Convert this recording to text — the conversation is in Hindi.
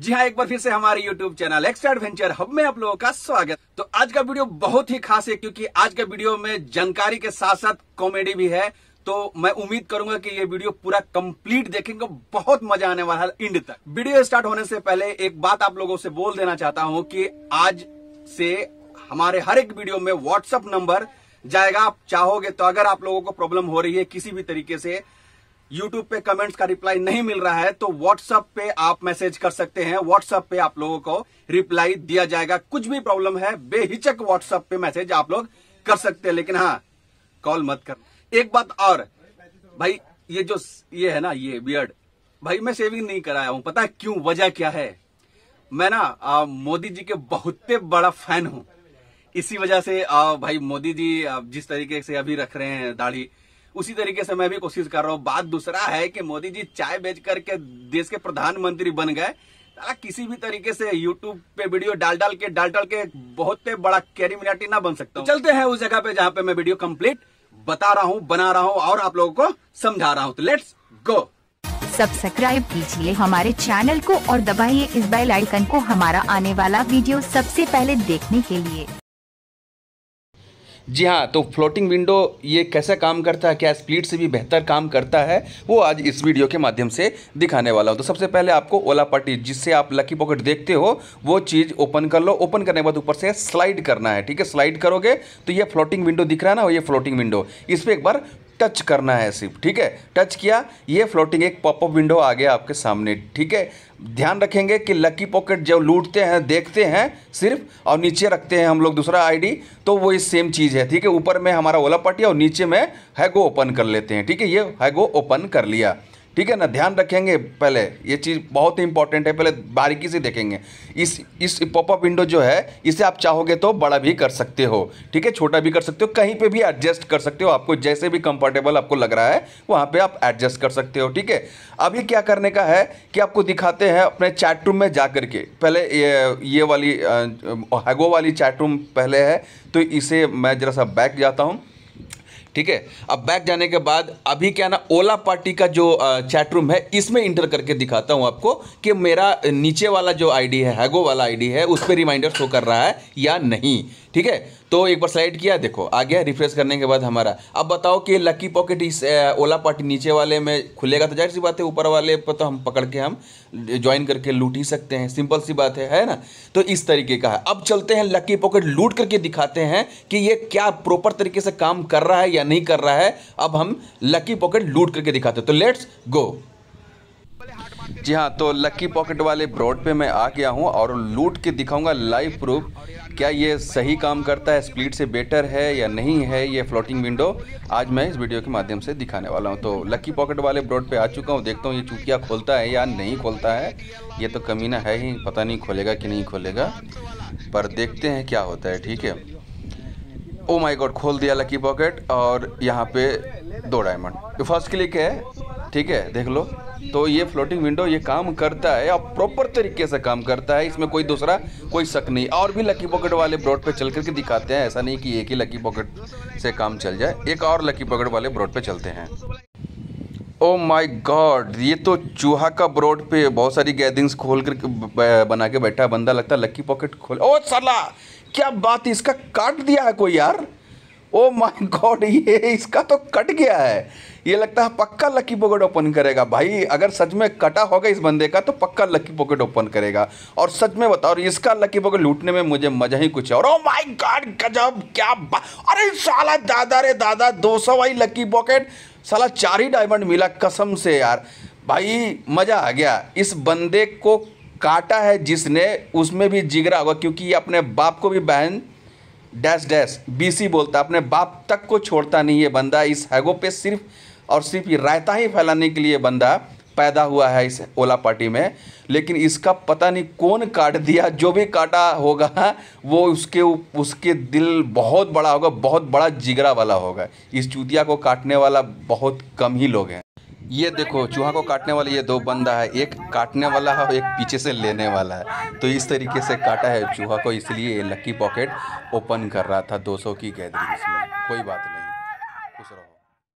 जी हाँ एक बार फिर से हमारे YouTube channel extra adventure hub में आप लोगों का स्वागत। तो आज का वीडियो बहुत ही खास है, क्योंकि आज के वीडियो में जानकारी के साथ साथ कॉमेडी भी है। तो मैं उम्मीद करूँगा कि ये वीडियो पूरा कंप्लीट देखेंगे बहुत मज़ा आने वाला है इंड तक। वीडियो स्टार्ट होने से पहले एक बात आप लोगों से बोल देना चाहता हूँ कि आज से हमारे हर एक वीडियो में व्हाट्सअप नंबर जाएगा। आप चाहोगे तो अगर आप लोगों को प्रॉब्लम हो रही है किसी भी तरीके से यूट्यूब पे कमेंट्स का रिप्लाई नहीं मिल रहा है तो व्हाट्सएप पे आप मैसेज कर सकते हैं। व्हाट्सएप पे आप लोगों को रिप्लाई दिया जाएगा। कुछ भी प्रॉब्लम है बेहिचक व्हाट्सएप पे मैसेज आप लोग कर सकते हैं। लेकिन हाँ कॉल मत कर। एक बात और भाई ये जो ये है ना ये बियर्ड भाई मैं शेविंग नहीं कराया हूँ। पता है क्यों? वजह क्या है? मैं ना आ, मोदी जी के बहुत बड़ा फ़ैन हूँ। इसी वजह से आ, भाई मोदी जी जिस तरीके से अभी रख रहे हैं दाढ़ी उसी तरीके से मैं भी कोशिश कर रहा हूँ। बात दूसरा है कि मोदी जी चाय बेच करके देश के प्रधानमंत्री बन गए। किसी भी तरीके से यूट्यूब पे वीडियो डाल डाल के, डाल डाल के बहुत बड़ा कैरी मिनाटी ना बन सकता हूँ। चलते हैं उस जगह पे जहाँ पे मैं वीडियो कंप्लीट बता रहा हूँ, बना रहा हूँ और आप लोगों को समझा रहा हूँ। तो लेट्स गो सब्सक्राइब कीजिए हमारे चैनल को और दबाइए इस बेल आइकन को हमारा आने वाला वीडियो सबसे पहले देखने के लिए। जी हाँ तो फ्लोटिंग विंडो ये कैसे काम करता है? क्या स्प्लिट से भी बेहतर काम करता है? वो आज इस वीडियो के माध्यम से दिखाने वाला हूँ। तो सबसे पहले आपको ओला पट्टी, जिससे आप लकी पॉकेट देखते हो, वो चीज़ ओपन कर लो। ओपन करने के बाद ऊपर से स्लाइड करना है, ठीक है? स्लाइड करोगे तो ये फ्लोटिंग विंडो दिख रहा है ना? ये फ्लोटिंग विंडो इस पर एक बार टच करना है सिर्फ़, ठीक है? टच किया, ये फ्लोटिंग एक पॉपअप विंडो आ गया आपके सामने, ठीक है? ध्यान रखेंगे कि लकी पॉकेट जब लूटते हैं, देखते हैं सिर्फ़ और नीचे रखते हैं हम लोग दूसरा आईडी तो वो इस सेम चीज़ है, ठीक है? ऊपर में हमारा ओला पार्टी और नीचे में हैगो ओपन कर लेते हैं, ठीक है? ये हैगो ओपन कर लिया। ठीक है ना? ध्यान रखेंगे पहले, ये चीज़ बहुत ही इंपॉर्टेंट है, पहले बारीकी से देखेंगे। इस इस पॉपअप विंडो जो है, इसे आप चाहोगे तो बड़ा भी कर सकते हो, ठीक है? छोटा भी कर सकते हो, कहीं पे भी एडजस्ट कर सकते हो, आपको जैसे भी कंफर्टेबल आपको लग रहा है, वहाँ पे आप एडजस्ट कर सकते हो, ठीक है? अभी क्या करने का है कि आपको दिखाते हैं अपने चैट रूम में जा कर के। पहले ये ये वाली हैगो वाली चैट रूम पहले है तो इसे मैं ज़रा सा बैक जाता हूँ। ठीक है? अब बैक जाने के बाद, अभी क्या ना ओला पार्टी का जो चैट रूम है, इसमें इंटर करके दिखाता हूँ आपको कि मेरा नीचे वाला जो आईडी है हैगो वाला आईडी है, उस पर रिमाइंडर शो कर रहा है या नहीं। ठीक है? तो एक बार स्लाइड किया, देखो, आ गया रिफ्रेश करने के बाद हमारा। अब बताओ कि लकी पॉकेट इस ओला पार्टी नीचे वाले में खुलेगा तो ज़ाहिर सी बात है, ऊपर वाले पर तो हम पकड़ के हम ज्वाइन करके लूट ही सकते हैं। सिंपल सी बात है है ना? तो इस तरीके का है। अब चलते हैं लकी पॉकेट लूट करके दिखाते हैं कि ये क्या प्रॉपर तरीके से काम कर रहा है या नहीं कर रहा है। अब हम लकी पॉकेट लूट करके दिखाते हैं। तो लेट्स गो जी हाँ तो लकी पॉकेट वाले ब्रॉड पे मैं आ गया हूँ और लूट के दिखाऊँगा लाइव प्रूफ क्या ये सही काम करता है? स्पीड से बेटर है या नहीं है ये फ्लोटिंग विंडो आज मैं इस वीडियो के माध्यम से दिखाने वाला हूँ। तो लकी पॉकेट वाले ब्रॉड पे आ चुका हूँ। देखता हूँ ये चूतिया खोलता है या नहीं खोलता है। ये तो कमीना है ही, पता नहीं खोलेगा कि नहीं खोलेगा। पर देखते हैं क्या होता है, ठीक है? ओ माई गॉड खोल दिया लकी पॉकेट और यहाँ पे दो डायमंड फ़र्स्ट क्लिक है। ठीक है, देख लो। तो ये फ्लोटिंग विंडो ये काम करता है और प्रॉपर तरीके से काम करता है, इसमें कोई दूसरा कोई शक नहीं। और भी लकी पॉकेट वाले ब्रॉड पे चल करके दिखाते हैं, ऐसा नहीं कि एक ही लकी पॉकेट से काम चल जाए, एक और लकी पॉकेट वाले ब्रॉड पे चलते हैं। ओ माय गॉड ये तो चूहा का ब्रॉड पे बहुत सारी गैदरिंग्स खोल कर बना के बैठा बंदा लगता है लकी पॉकेट खोल। ओ सला, क्या बात इसका काट दिया है कोई यार? ओ माय गॉड ये इसका तो कट गया है। ये लगता है पक्का लकी पॉकेट ओपन करेगा। भाई, अगर सच में कटा होगा इस बंदे का तो पक्का लकी पॉकेट ओपन करेगा। और सच में बताओ इसका लकी पॉकेट लूटने में मुझे मज़ा ही कुछ और ओ माय गॉड गजब, क्या अरे साला दादा रे दादा 200 वाली लकी पॉकेट साला चार ही डायमंड मिला, कसम से यार। भाई, मज़ा आ गया। इस बंदे को काटा है जिसने, उसमें भी जिगरा होगा, क्योंकि ये अपने बाप को भी बहन डैश डैश, बीसी बोलता, अपने बाप तक को छोड़ता नहीं है बंदा, इस हैगो पे सिर्फ़ और सिर्फ़ ये रायता ही फैलाने के लिए बंदा पैदा हुआ है इस ओला पार्टी में, लेकिन इसका पता नहीं कौन काट दिया, जो भी काटा होगा, वो उसके उसके दिल बहुत बड़ा होगा, बहुत बड़ा जिगरा वाला होगा। इस चूतिया को काटने वाला बहुत कम ही लोग हैं। ये देखो, चूहा को काटने वाले ये दो बंदा है, एक काटने वाला है और एक पीछे से लेने वाला है। तो इस तरीके से काटा है चूहा को, इसलिए लकी पॉकेट ओपन कर रहा था 200 की गैदरिंग में कोई बात नहीं।